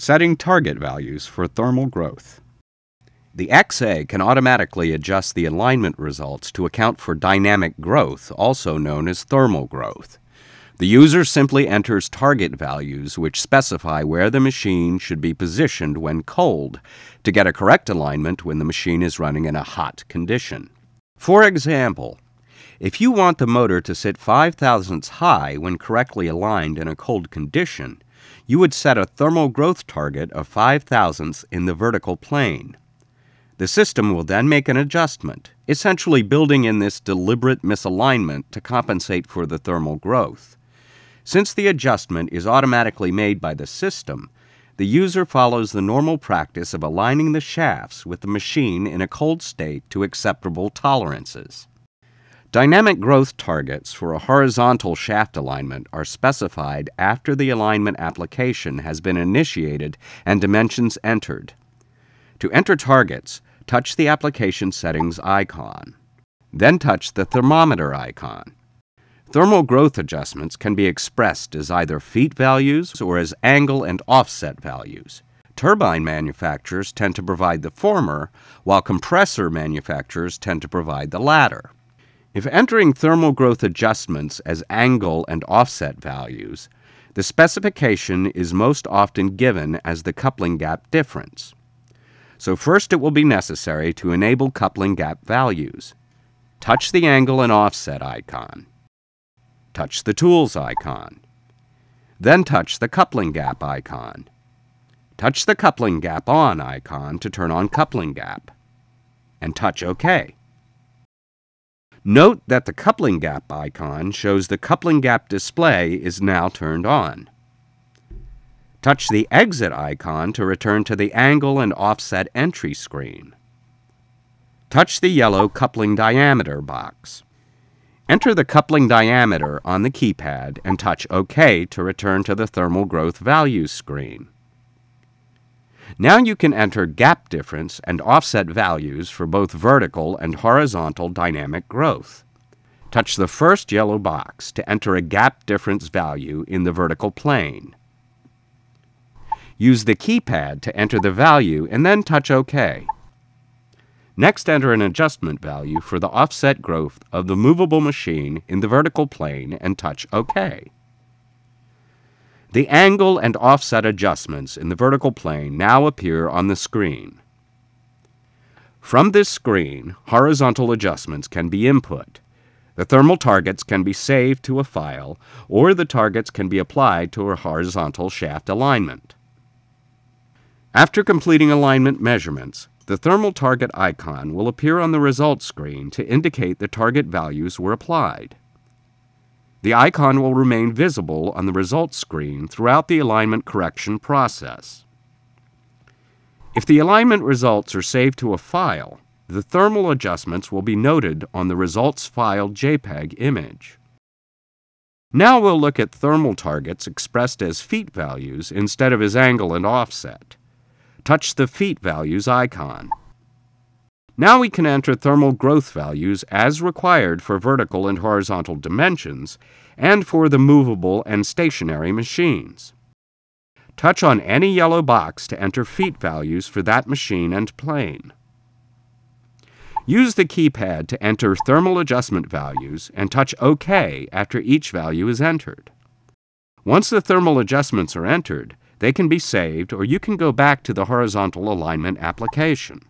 Setting target values for thermal growth. The XA can automatically adjust the alignment results to account for dynamic growth, also known as thermal growth. The user simply enters target values which specify where the machine should be positioned when cold to get a correct alignment when the machine is running in a hot condition. For example, if you want the motor to sit 5 thousandths high when correctly aligned in a cold condition, you would set a thermal growth target of 5 thousandths in the vertical plane. The system will then make an adjustment, essentially building in this deliberate misalignment to compensate for the thermal growth. Since the adjustment is automatically made by the system, the user follows the normal practice of aligning the shafts with the machine in a cold state to acceptable tolerances. Dynamic growth targets for a horizontal shaft alignment are specified after the alignment application has been initiated and dimensions entered. To enter targets, touch the application settings icon. Then touch the thermometer icon. Thermal growth adjustments can be expressed as either feet values or as angle and offset values. Turbine manufacturers tend to provide the former, while compressor manufacturers tend to provide the latter. If entering thermal growth adjustments as angle and offset values, the specification is most often given as the coupling gap difference. So first it will be necessary to enable coupling gap values. Touch the angle and offset icon. Touch the tools icon. Then touch the coupling gap icon. Touch the coupling gap on icon to turn on coupling gap. And touch OK. Note that the coupling gap icon shows the coupling gap display is now turned on. Touch the exit icon to return to the angle and offset entry screen. Touch the yellow coupling diameter box. Enter the coupling diameter on the keypad and touch OK to return to the thermal growth values screen. Now you can enter gap difference and offset values for both vertical and horizontal dynamic growth. Touch the first yellow box to enter a gap difference value in the vertical plane. Use the keypad to enter the value and then touch OK. Next, enter an adjustment value for the offset growth of the movable machine in the vertical plane and touch OK. The angle and offset adjustments in the vertical plane now appear on the screen. From this screen, horizontal adjustments can be input. The thermal targets can be saved to a file, or the targets can be applied to a horizontal shaft alignment. After completing alignment measurements, the thermal target icon will appear on the results screen to indicate the target values were applied. The icon will remain visible on the results screen throughout the alignment correction process. If the alignment results are saved to a file, the thermal adjustments will be noted on the results file JPEG image. Now we'll look at thermal targets expressed as feet values instead of as angle and offset. Touch the feet values icon. Now we can enter thermal growth values as required for vertical and horizontal dimensions and for the movable and stationary machines. Touch on any yellow box to enter feet values for that machine and plane. Use the keypad to enter thermal adjustment values and touch OK after each value is entered. Once the thermal adjustments are entered, they can be saved or you can go back to the horizontal alignment application.